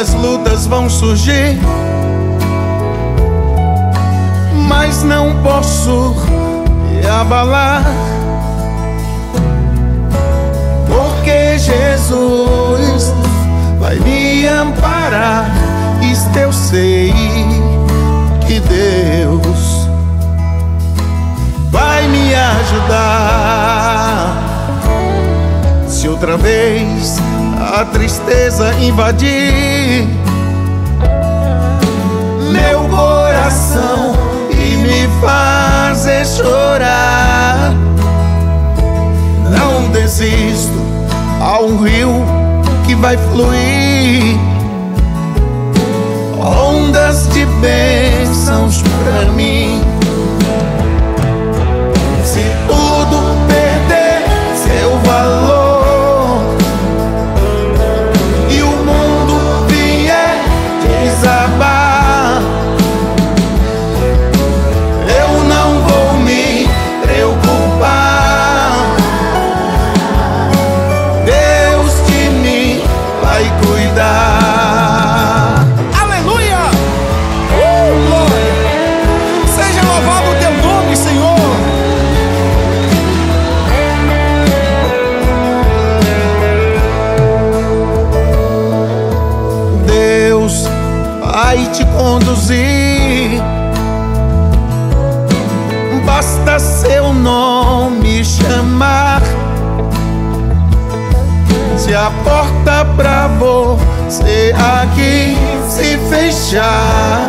as lutas vão surgir, mas não posso me abalar, porque Jesus vai me amparar. Isto eu sei que Deus vai me ajudar. Se outra vez a tristeza invadir meu coração e me fazer chorar, não desisto. Há um rio que vai fluir, ondas de bênçãos pra mim. bye. Vai te conduzir. Basta seu nome chamar. Se a porta pra você aqui se fechar,